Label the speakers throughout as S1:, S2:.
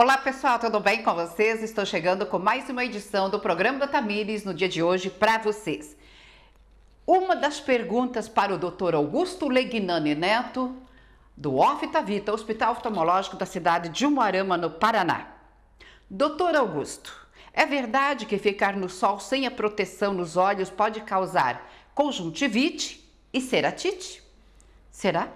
S1: Olá pessoal, tudo bem com vocês? Estou chegando com mais uma edição do programa da Tamires no dia de hoje para vocês. Uma das perguntas para o Dr. Augusto Legnani Neto, do Ofta Vita, Hospital Oftalmológico da cidade de Umuarama, no Paraná. Doutor Augusto, é verdade que ficar no sol sem a proteção nos olhos pode causar conjuntivite e ceratite? Será?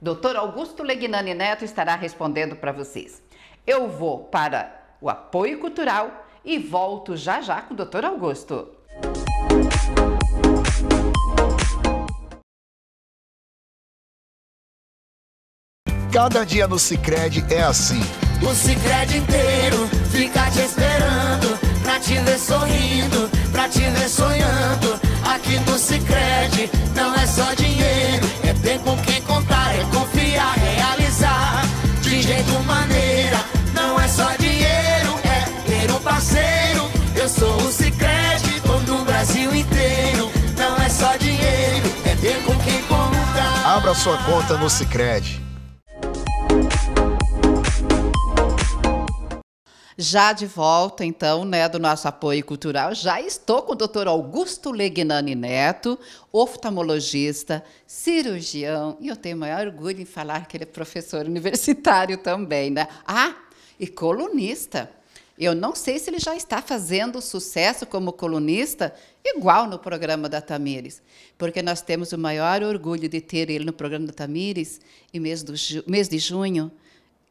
S1: Doutor Augusto Legnani Neto estará respondendo para vocês. Eu vou para o apoio cultural e volto já já com o Dr. Augusto.
S2: Cada dia no Sicredi é assim.
S3: O Sicredi inteiro fica te esperando pra te ver sorrindo, pra te ver sonhando. Aqui no Sicredi não é só dinheiro, é ter com quem contar, é confiar, realizar de jeito maneira parceiro. Eu sou o Cicrete, todo o Brasil inteiro. Não é só dinheiro, é ter com quem contar.
S2: Abra sua conta no Cicred.
S1: Já de volta, então, né, do nosso apoio cultural, já estou com o doutor Augusto Legnani Neto, oftalmologista, cirurgião, e eu tenho maior orgulho em falar que ele é professor universitário também, né? Ah, e colunista. Eu não sei se ele já está fazendo sucesso como colunista, igual no programa da Tamires, porque nós temos o maior orgulho de ter ele no programa da Tamires, e mês, do, mês de junho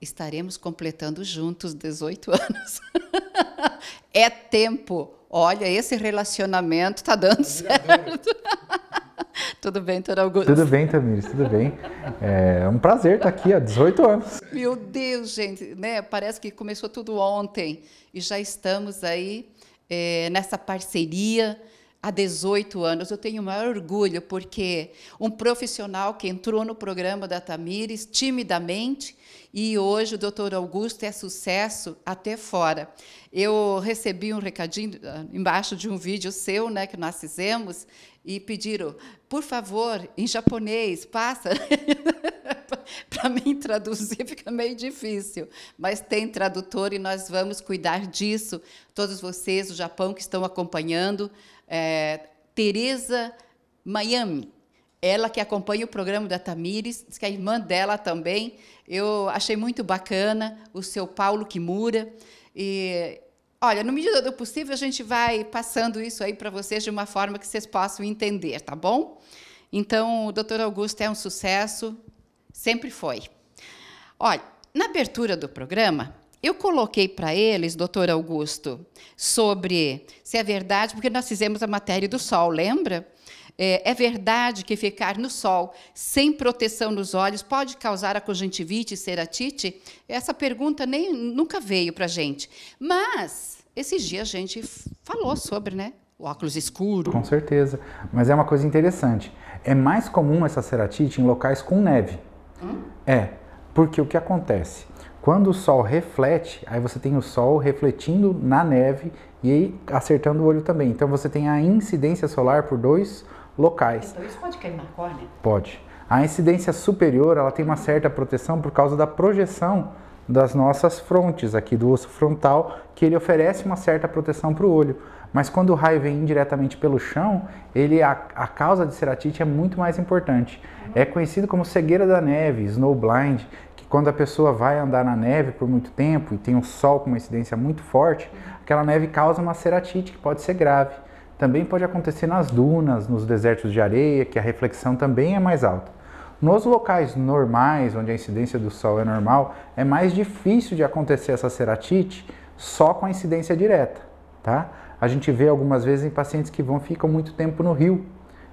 S1: estaremos completando juntos 18 anos. é tempo. Olha, esse relacionamento está dando certo. Tudo bem, doutor Augusto?
S4: Tudo bem, Tamires, tudo bem. É um prazer estar aqui há 18 anos.
S1: Meu Deus, gente, né? Parece que começou tudo ontem e já estamos aí é, nessa parceria há 18 anos. Eu tenho o maior orgulho porque um profissional que entrou no programa da Tamires timidamente e hoje o doutor Augusto é sucesso até fora. Eu recebi um recadinho ah, embaixo de um vídeo seu, né, que nós fizemos, e pediram, por favor, em japonês, passa. Para mim traduzir fica meio difícil, mas tem tradutor e nós vamos cuidar disso. Todos vocês do Japão que estão acompanhando, é, Teresa Miami, ela que acompanha o programa da Tamires, diz que a irmã dela também. Eu achei muito bacana o seu Paulo Kimura. E Olha, no medida do possível, a gente vai passando isso aí para vocês de uma forma que vocês possam entender, tá bom? Então, o doutor Augusto é um sucesso, sempre foi. Olha, na abertura do programa, eu coloquei para eles, doutor Augusto, sobre se é verdade, porque nós fizemos a matéria do sol, lembra? É, é, verdade que ficar no sol sem proteção nos olhos pode causar a conjuntivite e ceratite? Essa pergunta nem, nunca veio para a gente. Mas, esses dias a gente falou sobre, né? O óculos escuro.
S4: Com certeza. Mas é uma coisa interessante. É mais comum essa ceratite em locais com neve. Hum? É, porque o que acontece? Quando o sol reflete, aí você tem o sol refletindo na neve e acertando o olho também. Então você tem a incidência solar por dois locais.
S1: Então isso pode cair na córnea?
S4: Pode. A incidência superior, ela tem uma certa proteção por causa da projeção das nossas frontes aqui do osso frontal, que ele oferece uma certa proteção para o olho. Mas quando o raio vem indiretamente pelo chão, ele a, a causa de ceratite é muito mais importante. É conhecido como cegueira da neve, snow blind, quando a pessoa vai andar na neve por muito tempo e tem um sol com uma incidência muito forte, aquela neve causa uma ceratite que pode ser grave. Também pode acontecer nas dunas, nos desertos de areia, que a reflexão também é mais alta. Nos locais normais, onde a incidência do sol é normal, é mais difícil de acontecer essa ceratite só com a incidência direta, tá? A gente vê algumas vezes em pacientes que vão ficam muito tempo no rio.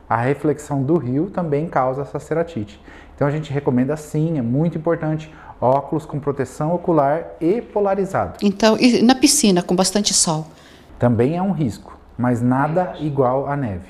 S4: A reflexão do rio também causa essa ceratite. Então a gente recomenda sim, é muito importante, óculos com proteção ocular e polarizado.
S1: Então, e na piscina com bastante sol?
S4: Também é um risco mas nada igual à neve.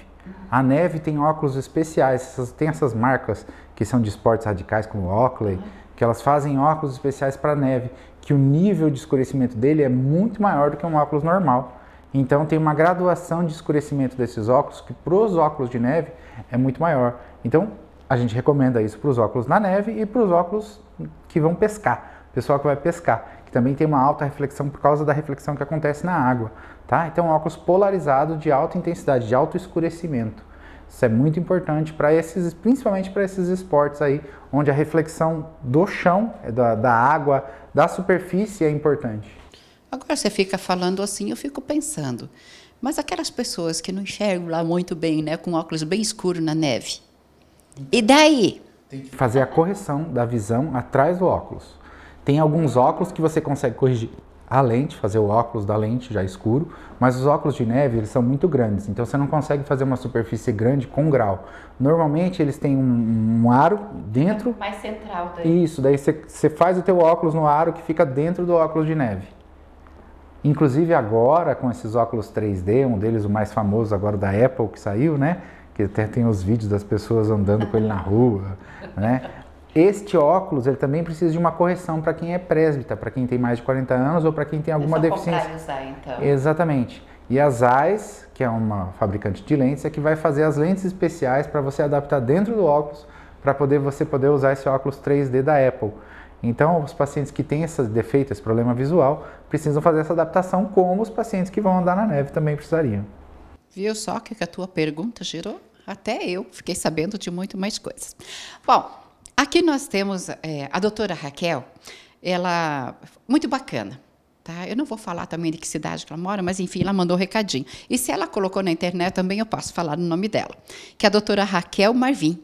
S4: A neve tem óculos especiais, tem essas marcas que são de esportes radicais, como Oakley, que elas fazem óculos especiais para neve, que o nível de escurecimento dele é muito maior do que um óculos normal. Então tem uma graduação de escurecimento desses óculos que para os óculos de neve é muito maior. Então a gente recomenda isso para os óculos na neve e para os óculos que vão pescar, pessoal que vai pescar que também tem uma alta reflexão por causa da reflexão que acontece na água, tá? Então, óculos polarizado de alta intensidade, de alto escurecimento. Isso é muito importante para esses, principalmente para esses esportes aí, onde a reflexão do chão, da, da água, da superfície é importante.
S1: Agora você fica falando assim, eu fico pensando, mas aquelas pessoas que não enxergam lá muito bem, né, com óculos bem escuros na neve, e daí?
S4: Tem que fazer a correção da visão atrás do óculos. Tem alguns óculos que você consegue corrigir a lente, fazer o óculos da lente já escuro, mas os óculos de neve eles são muito grandes, então você não consegue fazer uma superfície grande com grau. Normalmente eles têm um, um aro dentro.
S1: Mais central daí.
S4: Isso, daí você, você faz o teu óculos no aro que fica dentro do óculos de neve. Inclusive agora com esses óculos 3D, um deles o mais famoso agora da Apple que saiu, né? Que até tem os vídeos das pessoas andando com ele na rua, né? Este óculos ele também precisa de uma correção para quem é presbítero, para quem tem mais de 40 anos ou para quem tem alguma deficiência.
S1: Usar, então.
S4: Exatamente. E a Zeiss, que é uma fabricante de lentes, é que vai fazer as lentes especiais para você adaptar dentro do óculos, para poder você poder usar esse óculos 3D da Apple. Então, os pacientes que têm esse defeito, esse problema visual, precisam fazer essa adaptação, como os pacientes que vão andar na neve também precisariam.
S1: Viu só que a tua pergunta gerou? Até eu fiquei sabendo de muito mais coisas. Bom, Aqui nós temos é, a doutora Raquel, ela muito bacana. Tá? Eu não vou falar também de que cidade ela mora, mas enfim, ela mandou um recadinho. E se ela colocou na internet também eu posso falar no nome dela, que é a doutora Raquel Marvin.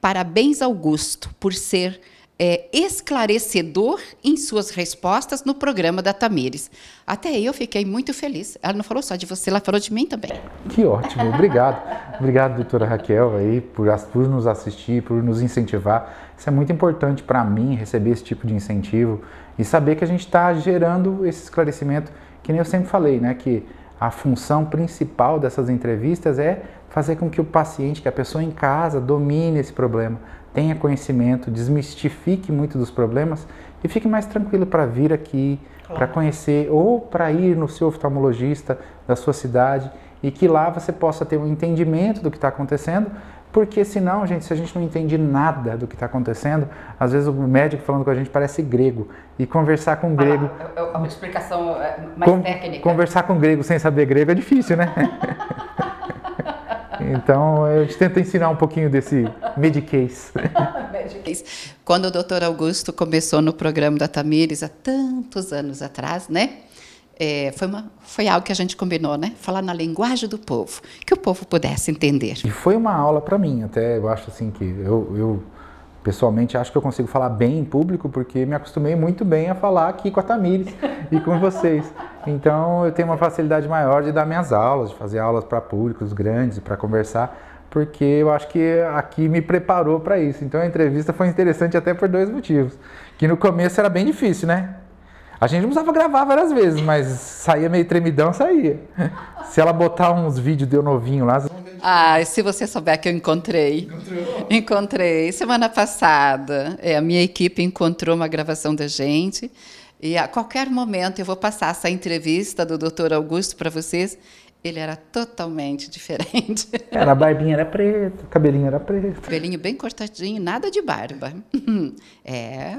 S1: Parabéns, Augusto, por ser é, esclarecedor em suas respostas no programa da Tamires. Até eu fiquei muito feliz. Ela não falou só de você, ela falou de mim também.
S4: Que ótimo, obrigado. obrigado, doutora Raquel, aí, por, por nos assistir, por nos incentivar. Isso é muito importante para mim, receber esse tipo de incentivo e saber que a gente está gerando esse esclarecimento, que nem eu sempre falei, né? Que a função principal dessas entrevistas é fazer com que o paciente, que a pessoa em casa, domine esse problema tenha conhecimento, desmistifique muito dos problemas e fique mais tranquilo para vir aqui, claro. para conhecer ou para ir no seu oftalmologista da sua cidade e que lá você possa ter um entendimento do que está acontecendo, porque senão, gente, se a gente não entende nada do que está acontecendo, às vezes o médico falando com a gente parece grego e conversar com grego.
S1: Ah, é uma explicação é, mais com, técnica.
S4: Conversar com grego sem saber grego é difícil, né? Então, a gente tenta ensinar um pouquinho desse Medicase.
S1: Quando o doutor Augusto começou no programa da Tamires, há tantos anos atrás, né? É, foi, uma, foi algo que a gente combinou, né? Falar na linguagem do povo, que o povo pudesse entender.
S4: E foi uma aula para mim, até eu acho assim que eu, eu pessoalmente acho que eu consigo falar bem em público porque me acostumei muito bem a falar aqui com a Tamires e com vocês. Então eu tenho uma facilidade maior de dar minhas aulas, de fazer aulas para públicos grandes, para conversar, porque eu acho que aqui me preparou para isso. Então a entrevista foi interessante até por dois motivos. Que no começo era bem difícil, né? A gente não precisava gravar várias vezes, mas saía meio tremidão, saía. Se ela botar uns vídeos de eu novinho lá,
S1: ah, se você souber que eu encontrei. Encontrou? Encontrei. Semana passada, é, a minha equipe encontrou uma gravação da gente. E a qualquer momento eu vou passar essa entrevista do Dr. Augusto para vocês. Ele era totalmente diferente.
S4: Era, a barbinha era preta, o cabelinho era preto.
S1: Cabelinho bem cortadinho, nada de barba. É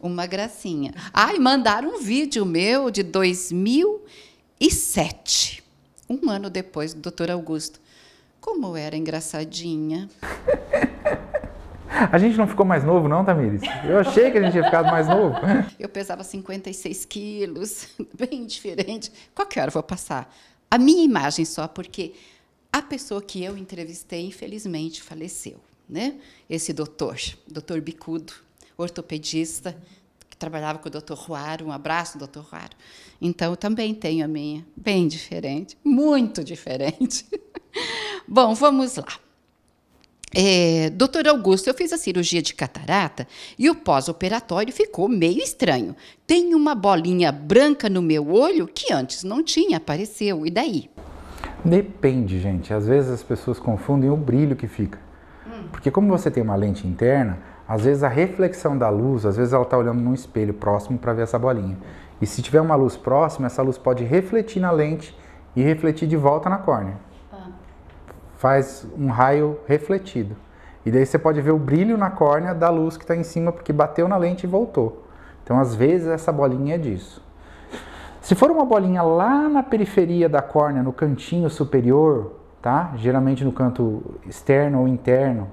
S1: uma gracinha. Ah, e mandaram um vídeo meu de 2007, um ano depois do Dr. Augusto. Como eu era engraçadinha.
S4: A gente não ficou mais novo, não, Tamires? Eu achei que a gente ia ficar mais novo.
S1: Eu pesava 56 quilos, bem diferente. Qualquer hora eu vou passar. A minha imagem só, porque a pessoa que eu entrevistei, infelizmente, faleceu. Né? Esse doutor, doutor Bicudo, ortopedista, que trabalhava com o doutor Ruaro. Um abraço, doutor Ruaro. Então, eu também tenho a minha, bem diferente, muito diferente. Bom, vamos lá. É, doutor Augusto, eu fiz a cirurgia de catarata e o pós-operatório ficou meio estranho. Tem uma bolinha branca no meu olho que antes não tinha, apareceu. E daí?
S4: Depende, gente. Às vezes as pessoas confundem o brilho que fica. Hum. Porque como você tem uma lente interna, às vezes a reflexão da luz, às vezes ela está olhando num espelho próximo para ver essa bolinha. E se tiver uma luz próxima, essa luz pode refletir na lente e refletir de volta na córnea faz um raio refletido. E daí você pode ver o brilho na córnea da luz que está em cima, porque bateu na lente e voltou. Então, às vezes, essa bolinha é disso. Se for uma bolinha lá na periferia da córnea, no cantinho superior, tá? Geralmente no canto externo ou interno,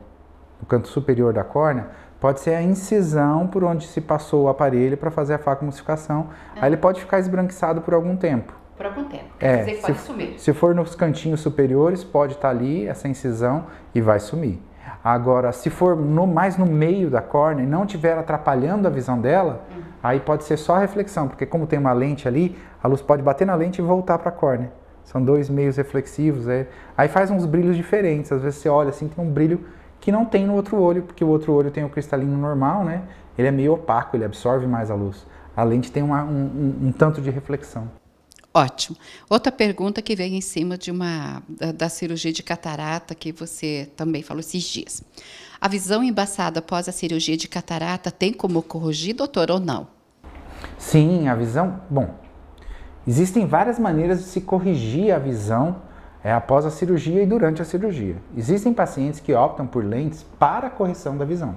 S4: no canto superior da córnea, pode ser a incisão por onde se passou o aparelho para fazer a facomulsificação. Aí ele pode ficar esbranquiçado por algum tempo.
S1: Por algum tempo. Quer
S4: É,
S1: dizer que pode
S4: se,
S1: sumir.
S4: se for nos cantinhos superiores, pode estar ali essa incisão e vai sumir. Agora, se for no- mais no meio da córnea e não estiver atrapalhando a visão dela,
S1: Uhum.
S4: aí pode ser só reflexão, porque como tem uma lente ali, a luz pode bater na lente e voltar para a córnea. São dois meios reflexivos, é. aí faz uns brilhos diferentes. Às vezes você olha assim, tem um brilho que não tem no outro olho, porque o outro olho tem o cristalino normal, né? Ele é meio opaco, ele absorve mais a luz. A lente tem uma- um- um- um tanto de reflexão.
S1: Ótimo. Outra pergunta que vem em cima de uma da, da cirurgia de catarata que você também falou esses dias. A visão embaçada após a cirurgia de catarata tem como corrigir, doutor, ou não?
S4: Sim, a visão. Bom, existem várias maneiras de se corrigir a visão é, após a cirurgia e durante a cirurgia. Existem pacientes que optam por lentes para a correção da visão.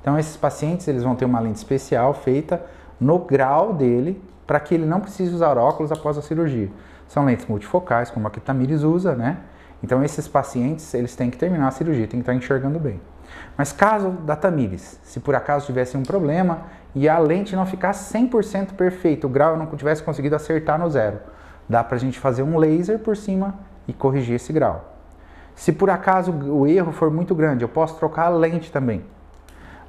S4: Então, esses pacientes eles vão ter uma lente especial feita no grau dele para que ele não precise usar óculos após a cirurgia. São lentes multifocais, como a que Tamires usa, né? Então, esses pacientes eles têm que terminar a cirurgia, têm que estar enxergando bem. Mas caso da Tamires, se por acaso tivesse um problema e a lente não ficasse 100% perfeita, o grau não tivesse conseguido acertar no zero, dá para a gente fazer um laser por cima e corrigir esse grau. Se por acaso o erro for muito grande, eu posso trocar a lente também.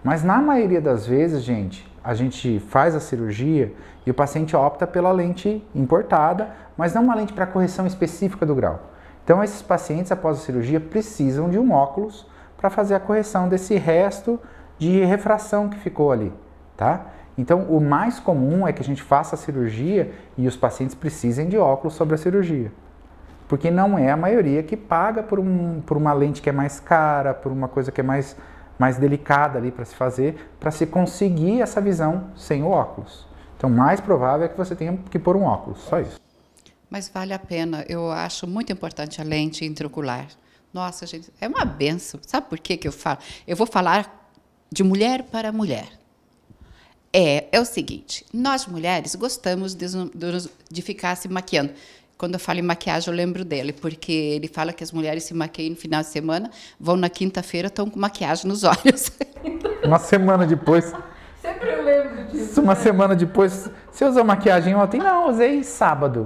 S4: Mas na maioria das vezes, gente, a gente faz a cirurgia e o paciente opta pela lente importada, mas não uma lente para correção específica do grau. Então, esses pacientes, após a cirurgia, precisam de um óculos para fazer a correção desse resto de refração que ficou ali, tá? Então, o mais comum é que a gente faça a cirurgia e os pacientes precisem de óculos sobre a cirurgia. Porque não é a maioria que paga por, um, por uma lente que é mais cara, por uma coisa que é mais, mais delicada ali para se fazer, para se conseguir essa visão sem o óculos. Então, mais provável é que você tenha que pôr um óculos, só isso.
S1: Mas vale a pena. Eu acho muito importante a lente intraocular. Nossa, gente, é uma benção. Sabe por que, que eu falo? Eu vou falar de mulher para mulher. É, é o seguinte: nós mulheres gostamos de, de, de ficar se maquiando. Quando eu falo em maquiagem, eu lembro dele, porque ele fala que as mulheres se maquiam no final de semana, vão na quinta-feira, estão com maquiagem nos olhos.
S4: Uma semana depois.
S1: Sempre eu lembro disso.
S4: Uma semana depois. Você usou maquiagem ontem? Não, usei sábado.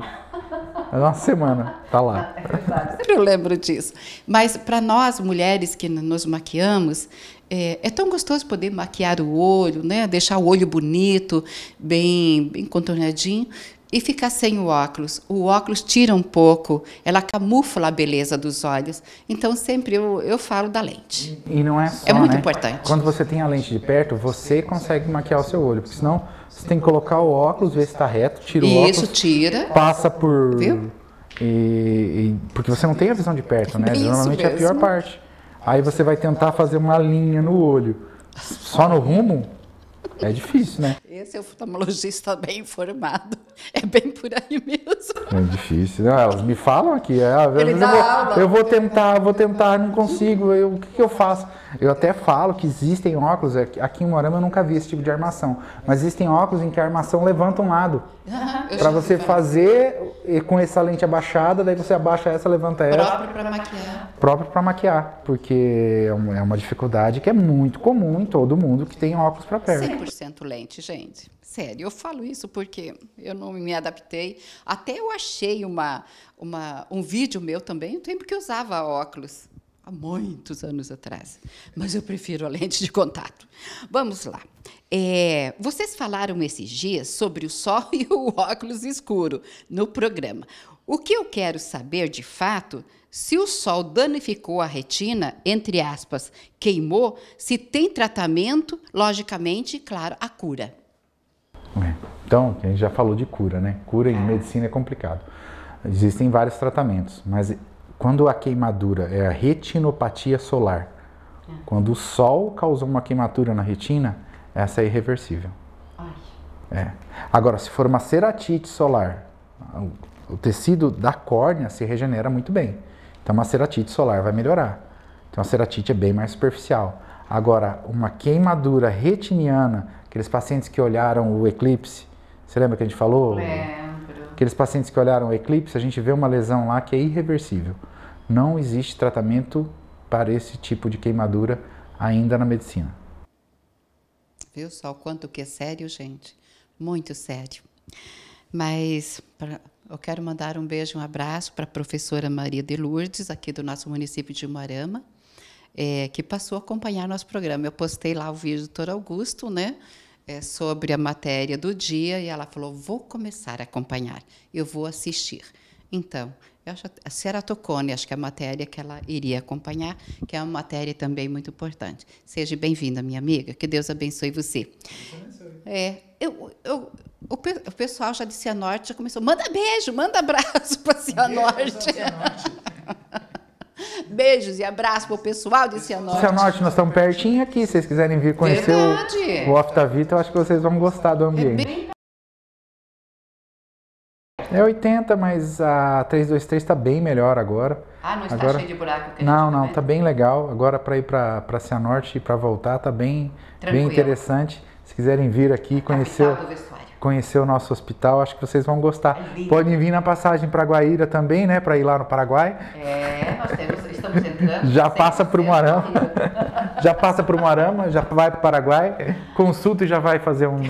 S4: Uma semana, tá lá.
S1: É verdade, sempre eu lembro disso. Mas para nós mulheres que nos maquiamos, é, é, tão gostoso poder maquiar o olho, né? deixar o olho bonito, bem, bem contornadinho, e ficar sem o óculos. O óculos tira um pouco, ela camufla a beleza dos olhos. Então, sempre eu, eu falo da lente.
S4: E não é só,
S1: É muito
S4: né?
S1: importante.
S4: Quando você tem a lente de perto, você consegue maquiar o seu olho, porque senão você tem que colocar o óculos, ver se está reto, tira o
S1: Isso,
S4: óculos,
S1: tira.
S4: passa por.
S1: Viu?
S4: E, e- porque você não tem a visão de perto, né?
S1: Isso
S4: Normalmente é a pior
S1: mesmo.
S4: parte. Aí você vai tentar fazer uma linha no olho. Só no rumo é difícil, né?
S1: Esse oftalmologista bem informado. É bem por aí mesmo.
S4: É difícil. Não, elas me falam aqui. é, às vezes
S1: dá
S4: eu, vou, eu vou tentar, vou tentar, não consigo. Eu, o que, que eu faço? Eu até falo que existem óculos, é que aqui em Morama eu nunca vi esse tipo de armação, mas existem óculos em que a armação levanta um lado. Para você fazer e com essa lente abaixada, daí você abaixa essa, levanta essa,
S1: Próprio para maquiar.
S4: próprio para maquiar, porque é uma, é uma dificuldade que é muito comum em todo mundo que tem óculos para perto.
S1: 100% lente, gente. Sério, eu falo isso porque eu não me adaptei. Até eu achei uma, uma, um vídeo meu também, no tempo que eu usava óculos, há muitos anos atrás. Mas eu prefiro a lente de contato. Vamos lá. É, vocês falaram esses dias sobre o sol e o óculos escuro no programa. O que eu quero saber, de fato, se o sol danificou a retina, entre aspas, queimou, se tem tratamento, logicamente, claro, a cura.
S4: É. Então, a gente já falou de cura, né? Cura em medicina é complicado. Existem vários tratamentos, mas quando a queimadura é a retinopatia solar, quando o sol causou uma queimadura na retina, essa é irreversível. É. Agora, se for uma ceratite solar, o tecido da córnea se regenera muito bem. Então, uma ceratite solar vai melhorar. Então, a ceratite é bem mais superficial. Agora, uma queimadura retiniana aqueles pacientes que olharam o eclipse. Você lembra que a gente falou?
S1: Lembro.
S4: Aqueles pacientes que olharam o eclipse, a gente vê uma lesão lá que é irreversível. Não existe tratamento para esse tipo de queimadura ainda na medicina.
S1: Viu só o quanto que é sério, gente? Muito sério. Mas pra, eu quero mandar um beijo, um abraço para a professora Maria de Lourdes, aqui do nosso município de Umarama, é, que passou a acompanhar nosso programa. Eu postei lá o vídeo do doutor Augusto, né? É, sobre a matéria do dia, e ela falou: vou começar a acompanhar, eu vou assistir. Então, eu acho, a ceratocone, acho que é a matéria que ela iria acompanhar, que é uma matéria também muito importante. Seja bem-vinda, minha amiga, que Deus abençoe você. É, eu, eu, o, o pessoal já de Cianorte já começou, manda beijo, manda abraço para Cianorte. Beijos e abraços para o pessoal de Cianorte.
S4: Cianorte, nós estamos pertinho aqui. Se vocês quiserem vir conhecer
S1: Verdade.
S4: o, o Off da Vita, eu acho que vocês vão gostar do
S1: É
S4: ambiente.
S1: bem
S4: É 80, mas a 323 está bem melhor agora.
S1: Ah, não está
S4: Agora-
S1: cheio de buraco. que
S4: Não,
S1: gente
S4: não,
S1: vê.
S4: tá bem legal. Agora para ir para Cianorte e para voltar tá bem, bem interessante. Se quiserem vir aqui conhecer,
S1: Capital do vestuário.
S4: Conhecer o nosso hospital, acho que vocês vão gostar.
S1: É.
S4: Podem vir na passagem para Guaíra também, né, para ir lá no Paraguai.
S1: É, nós temos, estamos entrando.
S4: Já passa por
S1: 100%
S4: Moarama. Já passa para o Moarama, já vai para o Paraguai, consulta e já vai fazer um-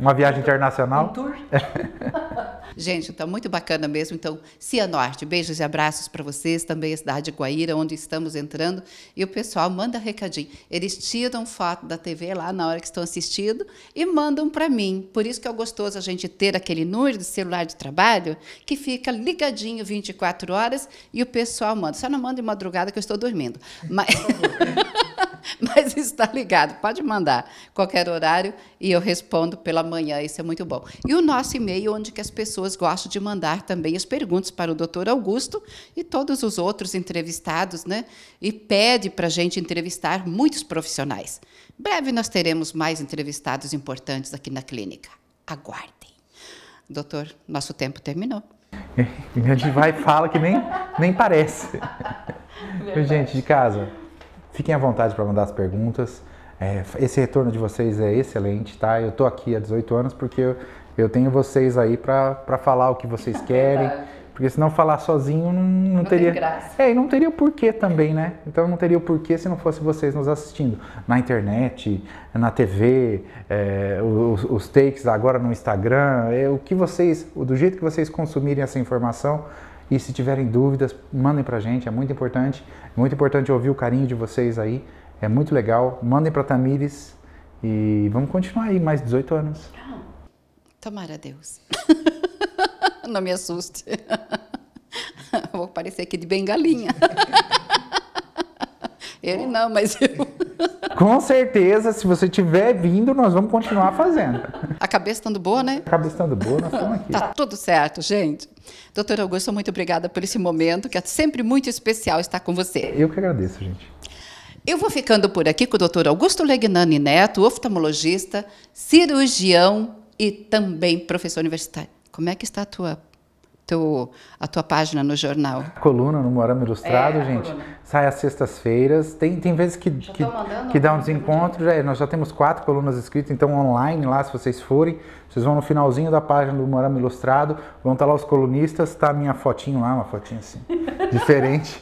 S4: uma viagem internacional.
S1: Um tour. Gente, está muito bacana mesmo. Então, Cianorte, beijos e abraços para vocês. Também a cidade de Guaíra, onde estamos entrando. E o pessoal manda recadinho. Eles tiram foto da TV lá na hora que estão assistindo e mandam para mim. Por isso que é gostoso a gente ter aquele número de celular de trabalho que fica ligadinho 24 horas e o pessoal manda. Só não manda de madrugada que eu estou dormindo. Mas... Mas está ligado, pode mandar qualquer horário e eu respondo pela manhã, isso é muito bom. E o nosso e-mail, onde que as pessoas gostam de mandar também as perguntas para o doutor Augusto e todos os outros entrevistados, né? E pede para a gente entrevistar muitos profissionais. Breve nós teremos mais entrevistados importantes aqui na clínica. Aguardem. Doutor, nosso tempo terminou.
S4: A gente vai e fala que nem, nem parece. Gente de casa, fiquem à vontade para mandar as perguntas. É, esse retorno de vocês é excelente, tá? Eu tô aqui há 18 anos porque eu, eu tenho vocês aí para falar o que vocês querem. Porque se não falar sozinho, não, não,
S1: tem
S4: teria.
S1: graça.
S4: É, e não teria o porquê também, né? Então não teria o porquê se não fosse vocês nos assistindo. Na internet, na TV, é, os, os takes agora no Instagram, é, o que vocês, o- do jeito que vocês consumirem essa informação. E se tiverem dúvidas, mandem pra gente, é muito importante. É muito importante ouvir o carinho de vocês aí. É muito legal. Mandem pra Tamires e vamos continuar aí mais 18 anos.
S1: Tomara a Deus. Não me assuste. Vou parecer aqui de bengalinha. Ele não, mas eu.
S4: Com certeza, se você tiver vindo, nós vamos continuar fazendo.
S1: A cabeça estando boa, né?
S4: Acaba estando boa, nós estamos aqui.
S1: Tá tudo certo, gente. Doutor Augusto, muito obrigada por esse momento, que é sempre muito especial estar com você.
S4: Eu que agradeço, gente.
S1: Eu vou ficando por aqui com o doutor Augusto Legnani Neto, oftalmologista, cirurgião e também professor universitário. Como é que está a tua, teu, a tua página no jornal?
S4: Coluna no Morama Ilustrado,
S1: É,
S4: gente.
S1: coluna.
S4: Sai às sextas-feiras. Tem, tem vezes que, que, que dá um desencontro. Já, nós já temos quatro colunas escritas, então online lá, se vocês forem. Vocês vão no finalzinho da página do Morama Ilustrado, vão estar lá os colunistas, tá a minha fotinho lá, uma fotinha assim, diferente,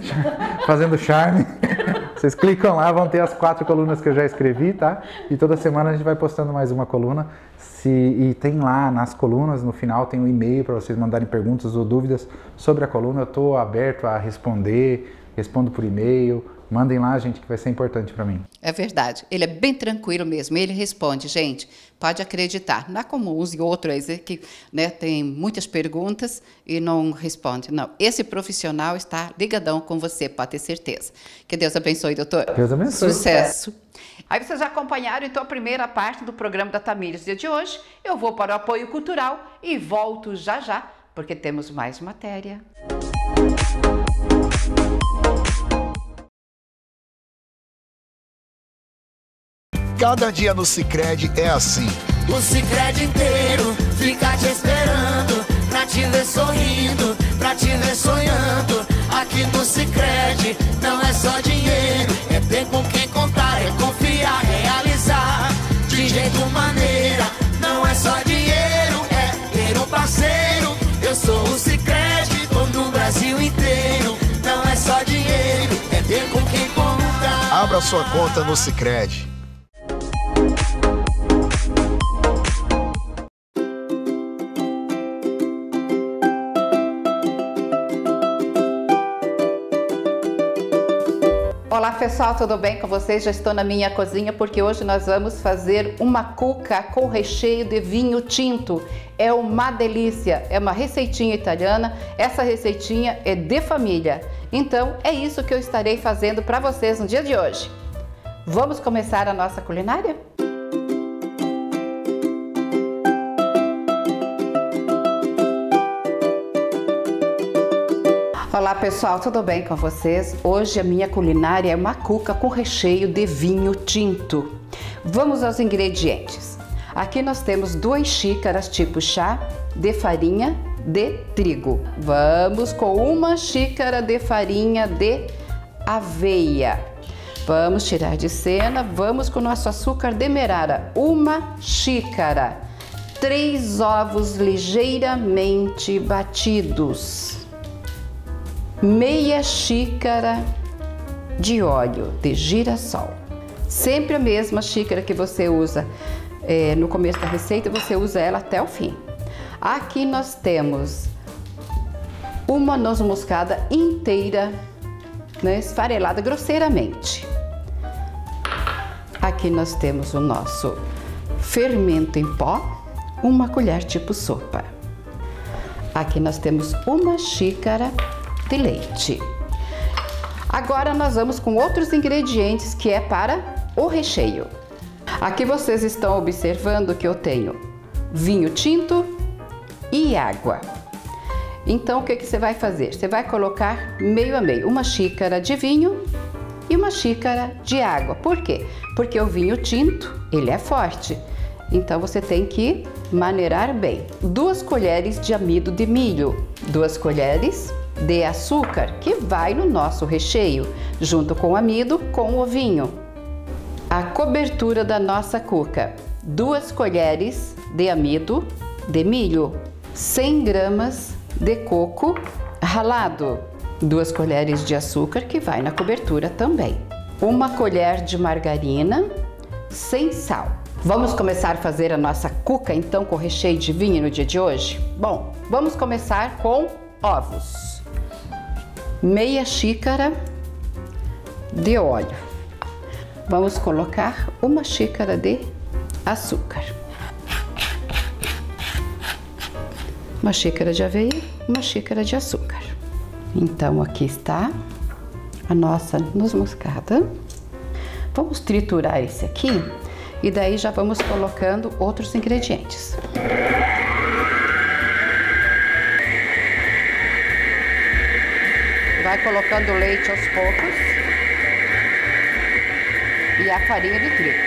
S4: fazendo charme. Vocês clicam lá, vão ter as quatro colunas que eu já escrevi, tá? E toda semana a gente vai postando mais uma coluna. Se, e tem lá nas colunas, no final, tem um e-mail para vocês mandarem perguntas ou dúvidas sobre a coluna. Eu estou aberto a responder, respondo por e-mail. Mandem lá, gente, que vai ser importante para mim.
S1: É verdade. Ele é bem tranquilo mesmo. Ele responde, gente, pode acreditar. Não é como uns e outros aí que né, tem muitas perguntas e não responde. Não, esse profissional está ligadão com você, pode ter certeza. Que Deus abençoe, doutor.
S4: Deus abençoe.
S1: Sucesso. Aí vocês já acompanharam então a primeira parte do programa da Tamires dia de hoje. Eu vou para o apoio cultural e volto já já, porque temos mais matéria.
S2: Cada dia no Sicredi é assim.
S3: O Sicredi inteiro fica te esperando pra te ver sorrindo, pra te ver sonhando. Aqui no Sicredi não é só dinheiro, é ter com quem contar, é confiar, realizar
S2: de
S3: jeito maneira. Não é só dinheiro, é ter um parceiro. Eu sou o Sicredi, tô no Brasil inteiro. Não é só dinheiro, é ter com quem contar.
S2: Abra sua conta no Sicredi
S1: Olá pessoal, tudo bem com vocês? Já estou na minha cozinha porque hoje nós vamos fazer uma cuca com recheio de vinho tinto. É uma delícia, é uma receitinha italiana. Essa receitinha é de família. Então é isso que eu estarei fazendo para vocês no dia de hoje. Vamos começar a nossa culinária? Olá pessoal, tudo bem com vocês? Hoje a minha culinária é uma cuca com recheio de vinho tinto. Vamos aos ingredientes. Aqui nós temos duas xícaras tipo chá de farinha de trigo. Vamos com uma xícara de farinha de aveia. Vamos tirar de cena, vamos com nosso açúcar demerara, uma xícara. Três ovos ligeiramente batidos meia xícara de óleo de girassol. Sempre a mesma xícara que você usa é, no começo da receita, você usa ela até o fim. Aqui nós temos uma noz moscada inteira, né, esfarelada grosseiramente. Aqui nós temos o nosso fermento em pó, uma colher tipo sopa. Aqui nós temos uma xícara de leite. Agora nós vamos com outros ingredientes que é para o recheio. Aqui vocês estão observando que eu tenho vinho tinto e água. Então o que, que você vai fazer? Você vai colocar meio a meio, uma xícara de vinho e uma xícara de água. Por quê? Porque o vinho tinto, ele é forte. Então você tem que maneirar bem. Duas colheres de amido de milho, duas colheres de açúcar que vai no nosso recheio, junto com o amido com o ovinho. A cobertura da nossa cuca: duas colheres de amido de milho, 100 gramas de coco ralado, duas colheres de açúcar que vai na cobertura também, uma colher de margarina sem sal. Vamos começar a fazer a nossa cuca então com recheio de vinho no dia de hoje? Bom, vamos começar com ovos meia xícara de óleo. Vamos colocar uma xícara de açúcar. Uma xícara de aveia, uma xícara de açúcar. Então aqui está a nossa noz moscada. Vamos triturar esse aqui e daí já vamos colocando outros ingredientes. Vai colocando o leite aos poucos e a farinha de trigo.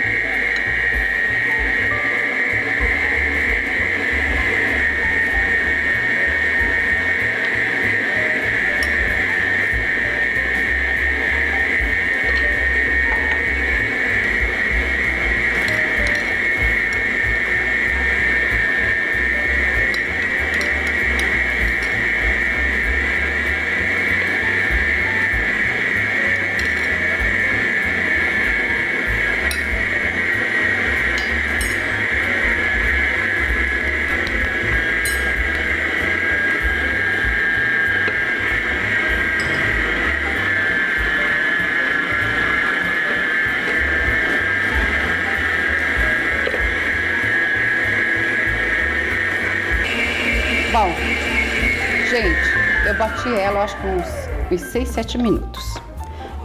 S1: Ela acho que uns, uns 6, 7 minutos.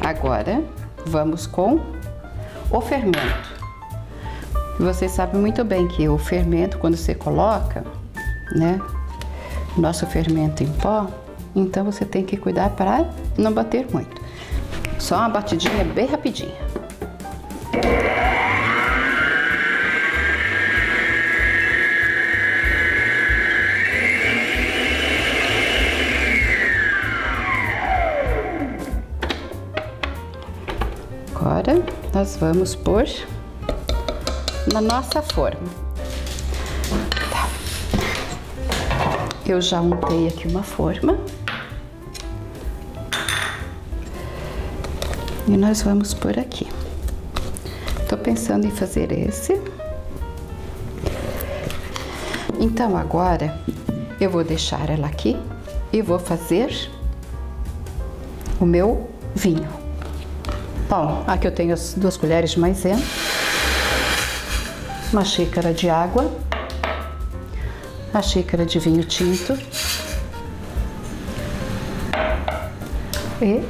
S1: Agora vamos com o fermento. Vocês sabem muito bem que o fermento, quando você coloca, né, nosso fermento em pó, então você tem que cuidar para não bater muito. Só uma batidinha bem rapidinha. Agora nós vamos pôr na nossa forma. Tá. Eu já untei aqui uma forma. E nós vamos por aqui. Tô pensando em fazer esse. Então agora eu vou deixar ela aqui e vou fazer o meu vinho. Bom, aqui eu tenho as duas colheres de maisena, uma xícara de água, a xícara de vinho tinto e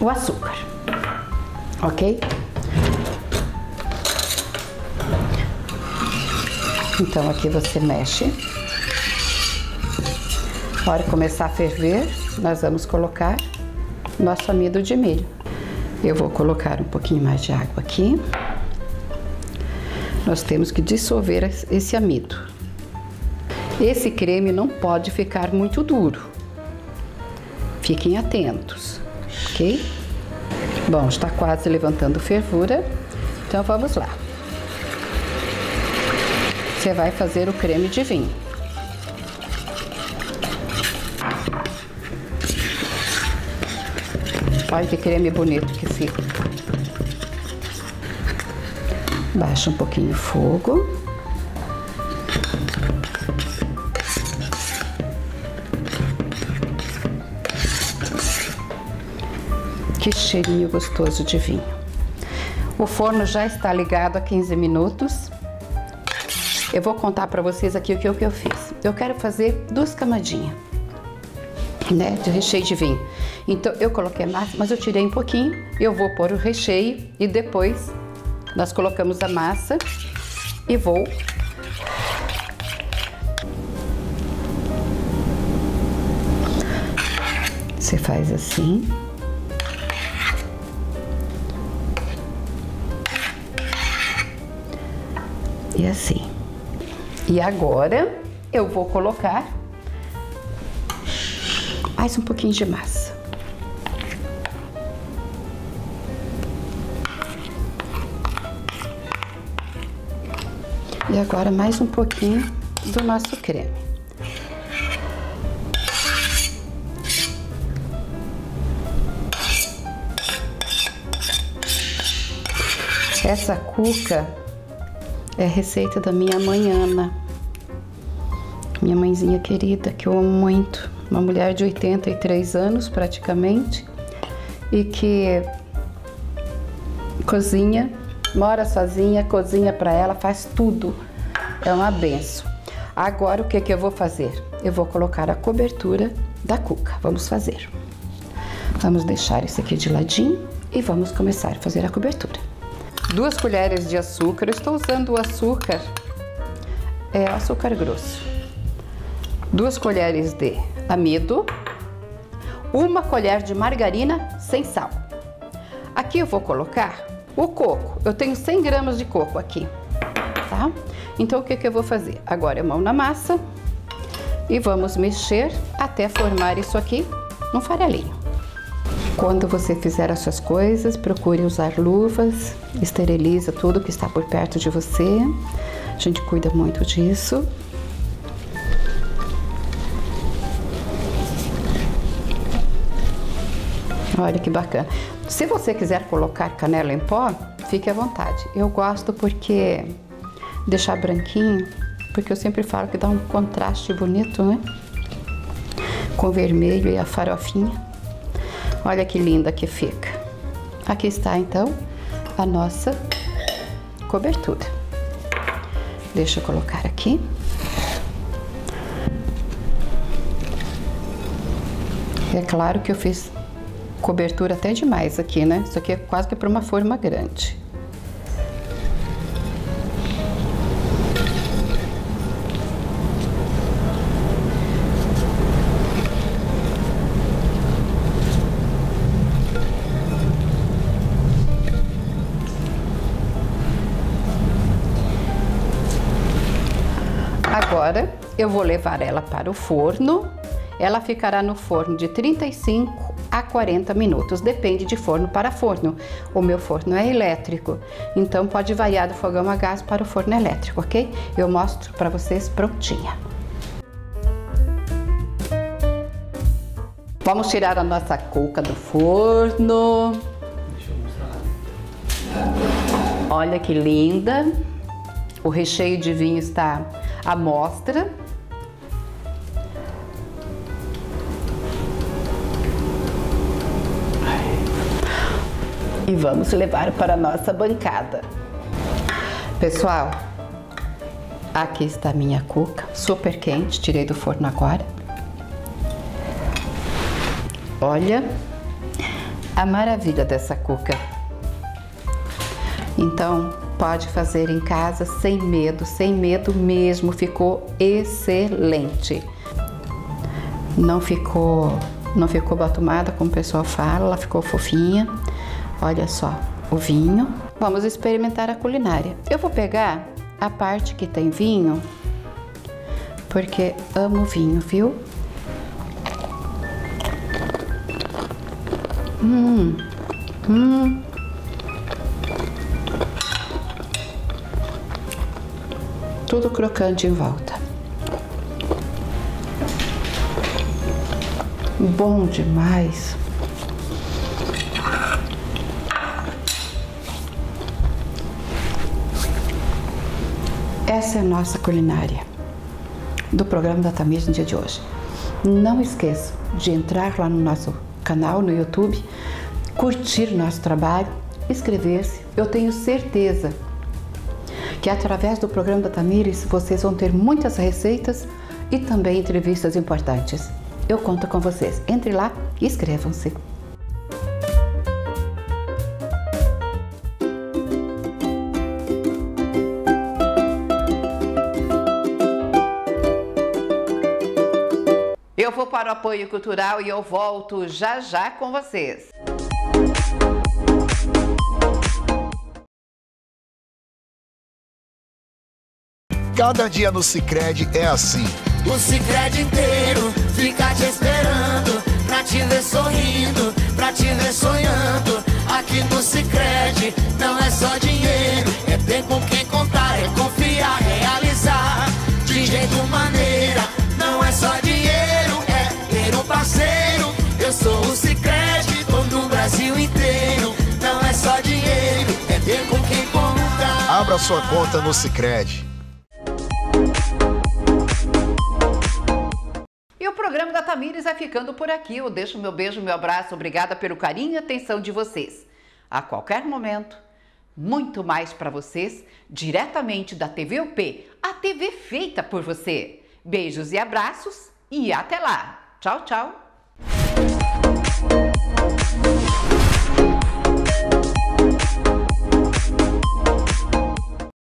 S1: o açúcar, ok? Então aqui você mexe. Na hora começar a ferver, nós vamos colocar nosso amido de milho. Eu vou colocar um pouquinho mais de água aqui. Nós temos que dissolver esse amido. Esse creme não pode ficar muito duro. Fiquem atentos, ok? Bom, está quase levantando fervura, então vamos lá. Você vai fazer o creme de vinho. Olha que creme bonito que fica. Baixa um pouquinho o fogo. Que cheirinho gostoso de vinho. O forno já está ligado há 15 minutos. Eu vou contar para vocês aqui o que, o que eu fiz. Eu quero fazer duas camadinhas né, de recheio de vinho. Então eu coloquei massa, mas eu tirei um pouquinho. Eu vou pôr o recheio e depois nós colocamos a massa e vou Você faz assim. E assim. E agora eu vou colocar mais um pouquinho de massa. E agora mais um pouquinho do nosso creme. Essa cuca é receita da minha mãe Ana, minha mãezinha querida, que eu amo muito uma mulher de 83 anos praticamente e que cozinha, mora sozinha, cozinha para ela, faz tudo. É uma benção. Agora o que, que eu vou fazer? Eu vou colocar a cobertura da cuca. Vamos fazer. Vamos deixar isso aqui de ladinho e vamos começar a fazer a cobertura. Duas colheres de açúcar. Eu estou usando o açúcar, é açúcar grosso. Duas colheres de amido, uma colher de margarina sem sal. Aqui eu vou colocar o coco. Eu tenho 100 gramas de coco aqui, tá? Então o que, que eu vou fazer? Agora mão na massa e vamos mexer até formar isso aqui num farelinho. Quando você fizer as suas coisas, procure usar luvas, esteriliza tudo que está por perto de você. A gente cuida muito disso. Olha que bacana. Se você quiser colocar canela em pó, fique à vontade. Eu gosto porque deixar branquinho, porque eu sempre falo que dá um contraste bonito, né? Com vermelho e a farofinha. Olha que linda que fica. Aqui está então a nossa cobertura. Deixa eu colocar aqui. É claro que eu fiz cobertura até demais aqui, né? Isso aqui é quase que para uma forma grande. Agora eu vou levar ela para o forno. Ela ficará no forno de 35 a 40 minutos, depende de forno para forno. O meu forno é elétrico, então pode variar do fogão a gás para o forno elétrico, ok? Eu mostro para vocês prontinha. Vamos tirar a nossa cuca do forno. Olha que linda. O recheio de vinho está à mostra. E vamos levar para a nossa bancada. Pessoal, aqui está a minha cuca, super quente, tirei do forno agora. Olha a maravilha dessa cuca. Então, pode fazer em casa sem medo, sem medo mesmo, ficou excelente. Não ficou, não ficou batumada como o pessoal fala, ela ficou fofinha. Olha só, o vinho. Vamos experimentar a culinária. Eu vou pegar a parte que tem vinho, porque amo vinho, viu? Hum, hum. Tudo crocante em volta. Bom demais. Essa é a nossa culinária do programa da Tamires no dia de hoje. Não esqueça de entrar lá no nosso canal no YouTube, curtir nosso trabalho, inscrever-se. Eu tenho certeza que através do programa da Tamires vocês vão ter muitas receitas e também entrevistas importantes. Eu conto com vocês. Entre lá e inscrevam-se. Para o apoio cultural e eu volto já já com vocês.
S2: Cada dia no Sicredi é assim.
S3: O Sicredi inteiro fica te esperando pra te ver sorrindo, pra te ver sonhando. Aqui no Sicredi não é só dinheiro, é ter com quem contar, é confiar, realizar de jeito maneira.
S2: Abra sua conta no Sicredi.
S1: E o programa da Tamires vai ficando por aqui. Eu deixo meu beijo, meu abraço. Obrigada pelo carinho e atenção de vocês. A qualquer momento, muito mais para vocês, diretamente da TV UP, a TV feita por você. Beijos e abraços e até lá. Tchau, tchau.